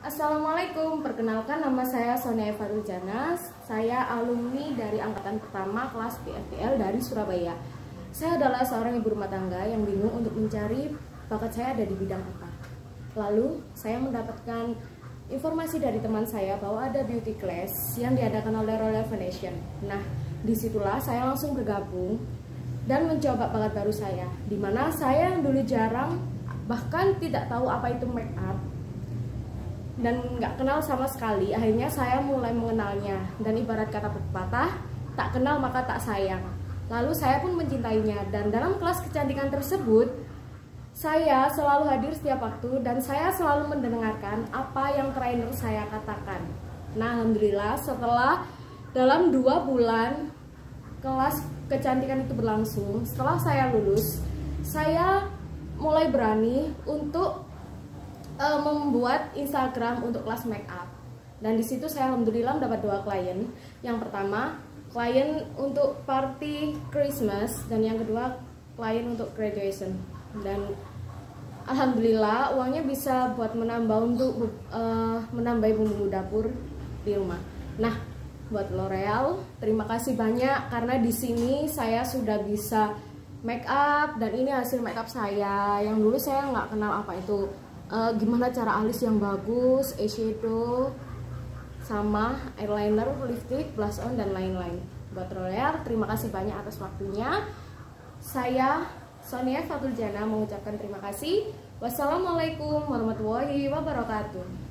Assalamualaikum, perkenalkan nama saya Sonia Farujana Saya alumni dari angkatan pertama kelas PFPL dari Surabaya. Saya adalah seorang ibu rumah tangga yang bingung untuk mencari bakat saya ada di bidang apa. Lalu saya mendapatkan informasi dari teman saya bahwa ada beauty class yang diadakan oleh Royal Foundation Nah di situlah saya langsung bergabung dan mencoba bakat baru saya Di mana saya yang dulu jarang bahkan tidak tahu apa itu make up dan nggak kenal sama sekali. Akhirnya saya mulai mengenalnya. Dan ibarat kata pepatah tak kenal maka tak sayang. Lalu saya pun mencintainya. Dan dalam kelas kecantikan tersebut saya selalu hadir setiap waktu dan saya selalu mendengarkan apa yang trainer saya katakan. Nah alhamdulillah setelah dalam dua bulan kelas kecantikan itu berlangsung setelah saya lulus saya mulai berani untuk uh, membuat Instagram untuk kelas make up. Dan di situ saya alhamdulillah mendapat dua klien. Yang pertama, klien untuk party Christmas dan yang kedua klien untuk graduation. Dan alhamdulillah uangnya bisa buat menambah untuk uh, menambah bumbu dapur di rumah. Nah, buat L'Oreal, terima kasih banyak karena di sini saya sudah bisa make up dan ini hasil make up saya yang dulu saya nggak kenal apa itu uh, gimana cara alis yang bagus, eyeshadow, sama eyeliner, lipstick, blush on dan lain-lain. Buat Royal, terima kasih banyak atas waktunya. Saya Sonia Fatul Jana mengucapkan terima kasih. Wassalamualaikum warahmatullahi wabarakatuh.